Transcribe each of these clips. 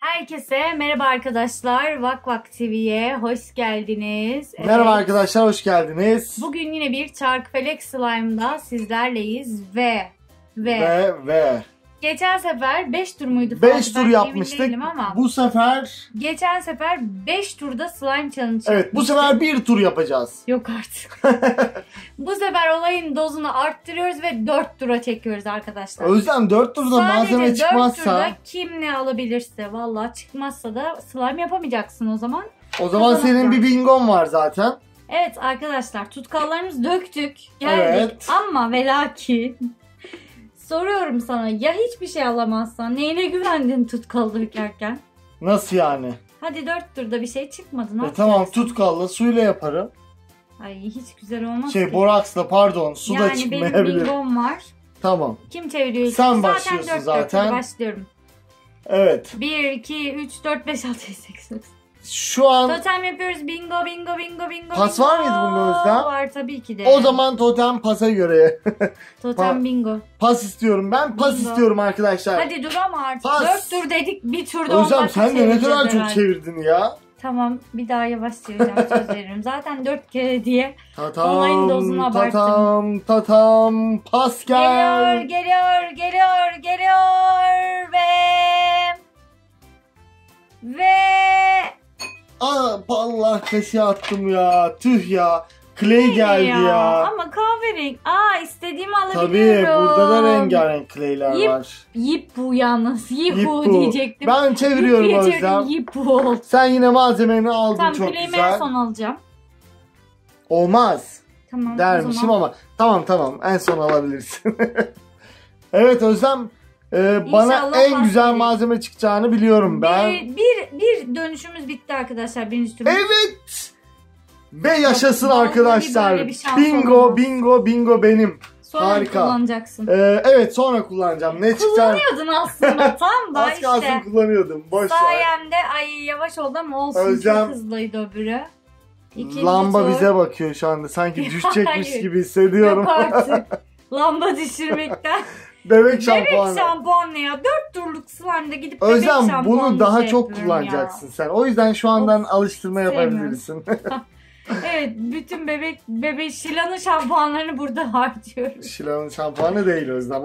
Herkese merhaba arkadaşlar. Vak Vak TV'ye hoş geldiniz. Evet, Merhaba arkadaşlar hoş geldiniz. Bugün yine bir Çarkfelek Slime'da sizlerleyiz ve ve, Ve ve geçen sefer 5 tur muydu? 5 Ben tur yapmıştık. ama Bu sefer geçen sefer 5 turda slime challenge evet bu yapmıştık. sefer bir tur yapacağız. Yok artık. bu sefer olayın dozunu arttırıyoruz ve 4 tura çekiyoruz arkadaşlar. Özlem 4 turda malzeme Sadece 4 çıkmazsa turda kim ne alabilirse valla çıkmasa da slime yapamayacaksın o zaman. o zaman senin kazanacağım. bir bingon var zaten. Evet arkadaşlar tutkallarımızı döktük geldik Evet. ama ve lakin soruyorum sana ya hiçbir şey alamazsan neyine güvendin tutkal dökerken? Nasıl yani? Hadi dört turda bir şey çıkmadı ne E, tamam tutkalla suyla yaparım. Ay hiç güzel olmaz Şey ki. boraksla pardon su da yani benim çıkmayabilir. bingom var. Tamam. Kim çeviriyor? ilk? Sen zaten başlıyorsun dört, dört zaten. başlıyorum. Evet. 1, 2, 3, 4, 5, 6, 7, 8, 9. Şu an Totem yapıyoruz. Bingo, bingo, bingo, bingo. Pas bingo. var mıydı bunda Özlem? Var tabii ki de. o zaman totem pasa göre. Totem Pa- bingo. Pas istiyorum. Ben pas Bingo. istiyorum arkadaşlar. Hadi dur ama artık. Pas. Dört tur dedik. Bir turda on Özlem dakika sen de ne çevireceğiz kadar çok herhalde. çevirdin ya. Tamam bir daha yavaş çevireceğim söz veriyorum. Zaten dört kere diye. Tatam, Olayın dozunu abarttım. tatam, tatam, pas Geliyor, gel. geliyor, geliyor, geliyor ve... Ve... Aa, Allah kaşı attım ya. Tüh ya. Clay geldi ya. Ama kahverengi. Aa istediğimi Tabii alabiliyorum. burada da rengarenk clay'ler Yip- var. Yipu yalnız. Yipu, Yippu. diyecektim. Ben çeviriyorum Özlem. diyecektim, Yipu oldu. Sen yine malzemeni aldın Tamam çok claim'i en güzel. son alacağım. Olmaz Tamam o dermişim zaman. ama tamam tamam en son alabilirsin. evet Özlem e, bana en güzel malzeme çıkacağını biliyorum ben. Bir, bir, bir dönüşümüz bitti arkadaşlar. Birinci tur. Evet. Ve yaşasın vallahi arkadaşlar. Bingo, olamaz. bingo, bingo benim. Sonra harika. kullanacaksın. Ee, evet sonra kullanacağım. Ne? Kullanıyordun aslında tam da Az kalsın işte. kullanıyordum. Boş ver. Sayemde ay yavaş oldu ama olsun Özlem- çok hızlıydı öbürü. İkinci Lamba tur. bize bakıyor şu anda. Sanki düşecekmiş Hayır. gibi hissediyorum. Yok artık. Lamba düşürmekten. Bebek bebek şampuanı. şampuanı ne ya? Dört turluk slime'da gidip bebek Özlem şampuanı bunu daha şey çok kullanacaksın sen. O yüzden şu andan alıştırma sevmiyorum. yapabilirsin. Ya. Evet bütün bebek bebek Şila'nın şampuanlarını burada harcıyorum. Şilan'ın şampuanı değil Özlem.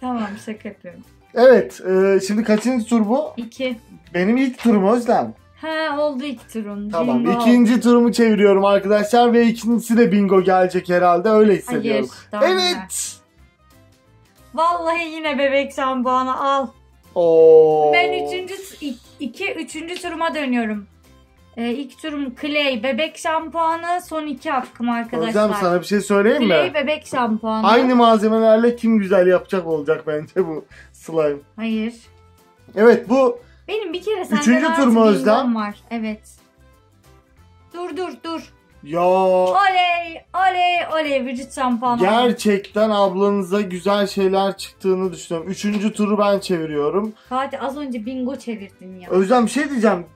Tamam şaka yapıyorum. evet e, şimdi kaçıncı tur bu? İki. Benim ilk turum Özlem. Ha oldu iki turun. Tamam Bingo. ikinci turumu çeviriyorum arkadaşlar ve ikincisi de bingo gelecek herhalde öyle hissediyorum. Hayır. daha neler. Vallahi yine bebek şampuanı al. Oo. Ben üçüncü, ik- iki, üçüncü turuma dönüyorum. Ee, ilk turum Clay bebek şampuanı. Son iki hakkım arkadaşlar. Özlem sana bir şey söyleyeyim mi? Clay bebek şampuanı. Aynı malzemelerle kim güzel yapacak olacak bence bu slime. Hayır. Evet bu Benim bir kere senden Üçüncü tur mu Özlem? var. Evet. Dur dur dur. Ya Oley oley oley vücut şampuanı. gerçekten ablanıza güzel şeyler çıktığını düşünüyorum. Üçüncü turu ben çeviriyorum. Fatih az önce bingo çevirdin ya. Özlem bir şey diyeceğim.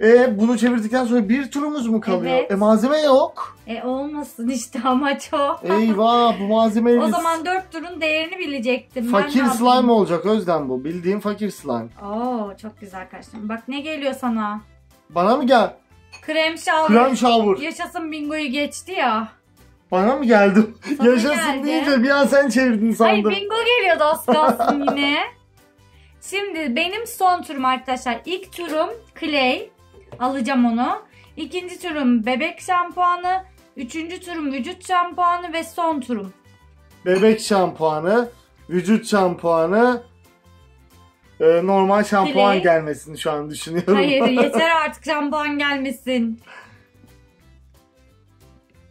E bunu çevirdikten sonra bir turumuz mu kalıyor? Evet. E malzeme yok. E olmasın işte amaç o. Eyvah bu malzemeyi o biz- zaman dört turun değerini bilecektim. Ben Fakir yapayım? slime olacak Özlem bu. Bildiğin fakir slime. Oo çok güzel kaçtım. Bak ne geliyor sana? Bana mı gel? Krem şalgı. Krem shower. Yaşasın bingoyu geçti ya. Bana mı geldi? Sana Yaşasın geldi. deyince bir an sen çevirdin Hayır sandım. bingo geliyordu az kalsın yine. Şimdi benim son turum arkadaşlar. İlk turum Clay. Alacağım onu. İkinci turum bebek şampuanı. Üçüncü turum vücut şampuanı ve son turum. Bebek şampuanı, vücut şampuanı, e, normal şampuan Dilek. gelmesini şu an düşünüyorum. Hayır yeter artık şampuan gelmesin.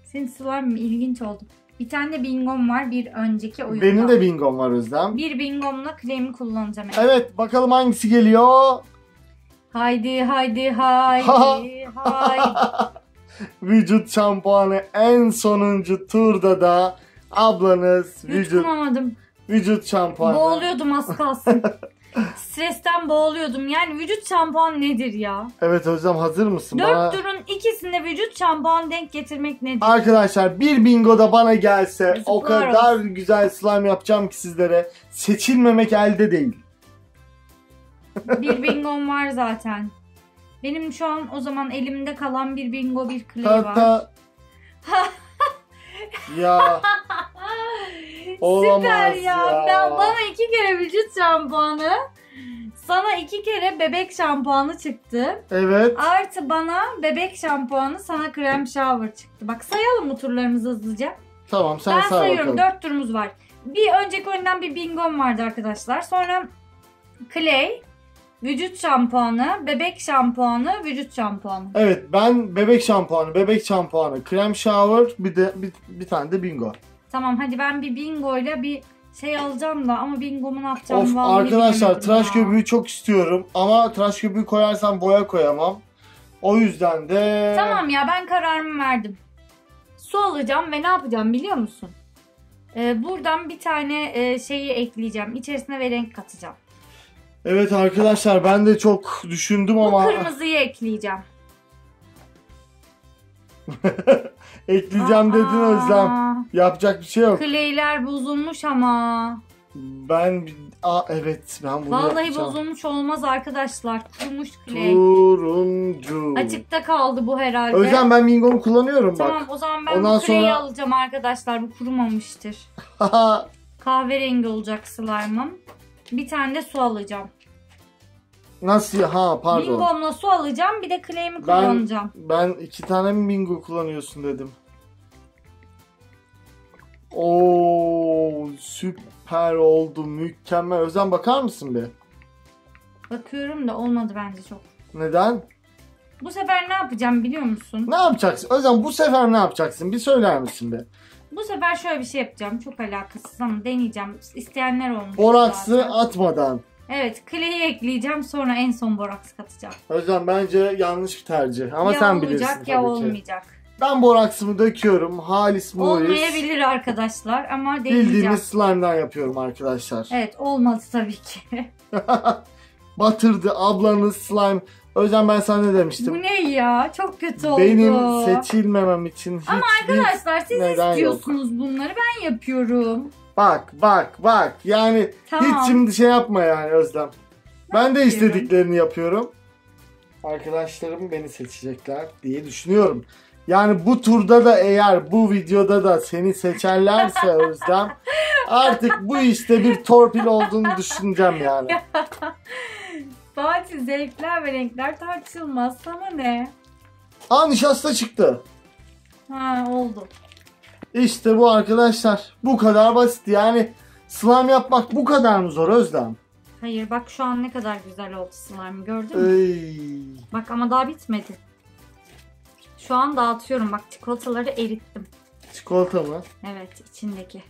Senin slime ilginç oldu. Bir tane bingom var bir önceki oyunda. Benim de bingom var Özlem. Bir bingomla claim'i kullanacağım. Evet bakalım hangisi geliyor. Haydi haydi haydi haydi. vücut şampuanı en sonuncu turda da ablanız vücut vücut şampuanı. Boğuluyordum az kalsın. Stresten boğuluyordum. Yani vücut şampuan nedir ya? Evet Özlem hazır mısın? Dört Bana- turun ikisinde vücut şampuan denk getirmek nedir? Arkadaşlar bir bingo da bana gelse o Yazıklar kadar güzel slime yapacağım ki sizlere. Seçilmemek elde değil. Bir bingom var zaten. Benim şu an o zaman elimde kalan bir bingo bir clay var. Ya Olamaz Süper ya. ya. Ben, bana iki kere vücut şampuanı. Sana iki kere bebek şampuanı çıktı. evet Artı bana bebek şampuanı sana krem shower çıktı. Bak sayalım bu turlarımızı hızlıca. tamam sen ben say sayıyorum. bakalım. Dört turumuz var. Bir önceki oyundan bir bingom vardı arkadaşlar. Sonra clay, vücut şampuanı, bebek şampuanı, vücut şampuanı. Evet ben bebek şampuanı, bebek şampuanı, krem shower bir de bir, bir tane de bingo. Tamam hadi ben bir bingo ile bir şey alacağım da ama bingomu ne yapacağım Of vallahi arkadaşlar bilemedim tıraş ya. köpüğü çok istiyorum ama tıraş köpüğü koyarsam boya koyamam. O yüzden de Tamam ya ben kararımı verdim. Su alacağım ve ne yapacağım biliyor musun? Ee, buradan bir tane e, şeyi ekleyeceğim. İçerisine ve renk katacağım. Evet arkadaşlar ben de çok düşündüm Bu ama kırmızıyı ekleyeceğim. ekleyeceğim dedin Aa, Özlem. Yapacak bir şey yok. Clay'ler bozulmuş ama. Ben Aa, evet ben bunu Vallahi yapacağım. bozulmuş olmaz arkadaşlar. Kurumuş clay. Turuncu. Açıkta kaldı bu herhalde. Özlem ben bingomu kullanıyorum Tamam bak. o zaman ben Ondan bu clay'i sonra- alacağım arkadaşlar. Bu kurumamıştır. Kahverengi olacak slime'ım. Bir tane de su alacağım. Nasıl? Ha pardon. Bingomla su alacağım. Bir de clay'imi Ben- kullanacağım. Ben iki tane mi bingo kullanıyorsun dedim. Oo süper oldu. Mükemmel. Özlem bakar mısın bir? Bakıyorum da olmadı bence çok. Neden? Bu sefer ne yapacağım biliyor musun? Ne yapacaksın? Özlem bu sefer ne yapacaksın? Bir söyler misin bir? Bu sefer şöyle bir şey yapacağım. Çok alakasız ama deneyeceğim. İsteyenler olmuş. Boraksı zaten. atmadan. Evet clay'i ekleyeceğim sonra en son boraks katacağım. Özlem bence yanlış bir tercih. Ama ya sen olacak bilirsin ya tabii ki. olmayacak. Ben boraksımı döküyorum. Halis Morris. Olmayabilir arkadaşlar ama deneyeceğim. Bildiğimiz slime'dan yapıyorum arkadaşlar. Evet olmadı tabii ki. Batırdı ablanız slime. Özlem ben sana ne demiştim? Bu ne ya? Çok kötü oldu. Benim seçilmemem için hiç, Ama hiç- Arkadaşlar siz neden istiyorsunuz bunları ben yapıyorum. Bak bak bak yani Tamam. hiç şimdi şey yapma yani Özlem. Ben de yapıyorum? istediklerini yapıyorum. Arkadaşlarım beni seçecekler diye düşünüyorum. Yani bu turda da eğer bu videoda da seni seçerlerse Özlem artık bu işte bir torpil olduğunu düşüneceğim yani. Fatih zevkler ve renkler tartışılmaz. Sana ne? Aa nişasta çıktı. Ha oldu. İşte bu arkadaşlar. Bu kadar basit yani slime yapmak bu kadar mı zor Özlem? Hayır bak şu an ne kadar güzel oldu slime gördün mü? Ey. Bak ama daha bitmedi. Şu an dağıtıyorum bak çikolataları erittim. Çikolata mı? Evet içindeki.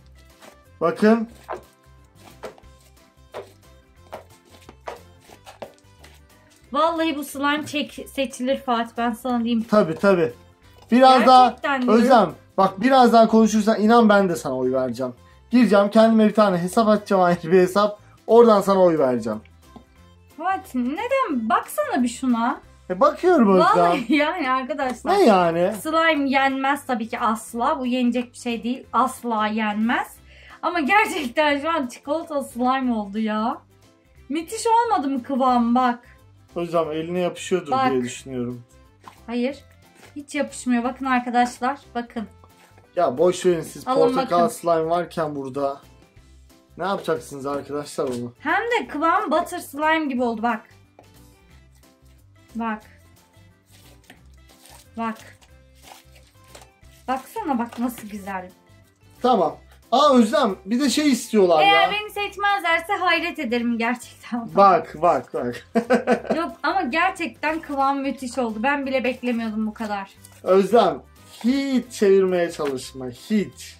Bakın. Vallahi bu slime çek seçilir Fatih ben sana diyeyim. Tabi tabi. Biraz daha Gerçekten diyorum. Özlem bak biraz daha konuşursan inan ben de sana oy vereceğim. Gireceğim kendime bir tane hesap açacağım ayrı bir hesap. Oradan sana oy vereceğim. Fatih neden? Baksana bir şuna. E bakıyorum Özlem. Vallahi yani arkadaşlar. Ne yani? Slime yenmez tabii ki asla. Bu yenecek bir şey değil. Asla yenmez. Ama gerçekten şu an çikolata slime oldu ya. Müthiş olmadı mı kıvam bak. Özlem eline yapışıyordur Bak. diye düşünüyorum. Hayır. Hiç yapışmıyor. Bakın arkadaşlar. Bakın. Ya boş verin siz Alın portakal bakın. slime varken burada. Ne yapacaksınız arkadaşlar onu? Hem de kıvam butter slime gibi oldu bak. Bak. Bak. Baksana bak nasıl güzel. Tamam. Aa Özlem bir de şey istiyorlar Eğer ya. beni seçmezlerse hayret ederim gerçekten. Bak bak bak. Yok ama gerçekten kıvam müthiş oldu. Ben bile beklemiyordum bu kadar. Özlem hiç çevirmeye çalışma hiç.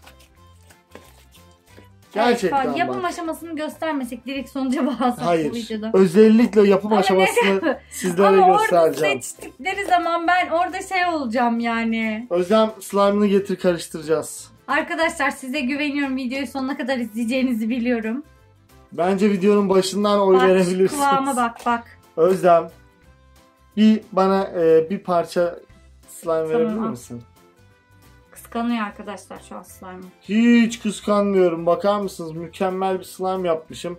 Gerçekten Evet, yapım bak. aşamasını göstermesek direkt sonuca bağlasak bu Hayır. videoda. Özellikle yapım Ama aşamasını sizlere Ama orada göstereceğim. seçtikleri zaman ben orada şey olacağım yani. Özlem slime'ını getir karıştıracağız. Arkadaşlar size güveniyorum. Videoyu sonuna kadar izleyeceğinizi biliyorum. Bence videonun başından oy Bak verebilirsiniz. kıvama bak bak. Özlem bir bana e, bir parça slime verebilir al. misin? Kıskanıyor arkadaşlar şu an slime'ı. Hiç kıskanmıyorum. Bakar mısınız? Mükemmel bir slime yapmışım.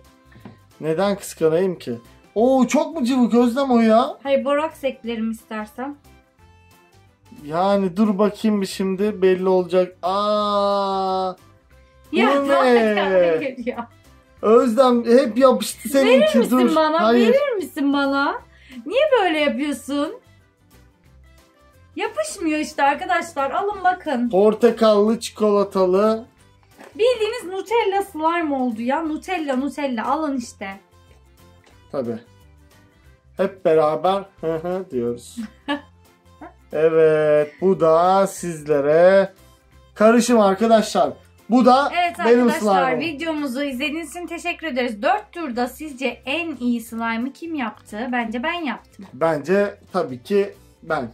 Neden kıskanayım ki? Oo çok mu cıvık Özlem o ya? Hayır boraks eklerim istersen. Yani dur bakayım bir şimdi belli olacak. Aa Ya Bu ne? ya. Özlem hep yapıştı seninki misin dur. bana? Hayır. Verir misin bana? Niye böyle yapıyorsun? Yapışmıyor işte arkadaşlar. Alın bakın. Portakallı çikolatalı. Bildiğiniz Nutella slime oldu ya. Nutella Nutella alın işte. Tabi. Hep beraber hı hı diyoruz. evet bu da sizlere karışım arkadaşlar. Bu da Evet benim arkadaşlar slime'ım. videomuzu izlediğiniz için teşekkür ederiz. 4 turda sizce en iyi slime'ı kim yaptı? Bence ben yaptım. Bence tabii ki ben.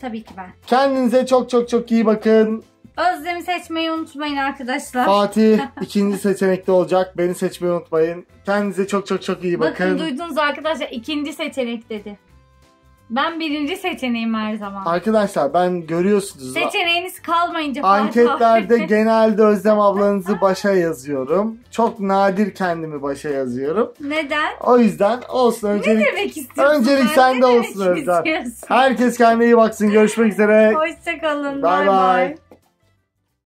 Tabii ki ben. Kendinize çok çok çok iyi bakın. Özlem'i seçmeyi unutmayın arkadaşlar. Fatih ikinci seçenekte olacak. Beni seçmeyi unutmayın. Kendinize çok çok çok iyi Bakın bakın. duydunuz arkadaşlar ikinci seçenek dedi. Ben birinci seçeneğim her zaman. Arkadaşlar ben görüyorsunuz. Seçeneğiniz kalmayınca Anketlerde genelde Özlem ablanızı başa yazıyorum. Çok nadir kendimi başa yazıyorum. Neden? O yüzden olsun Ne öncelik. demek istiyorsun? Öncelik sen? sende Ne olsun Özlem. Herkes kendine iyi baksın. Görüşmek üzere. Hoşçakalın. Bay. bay.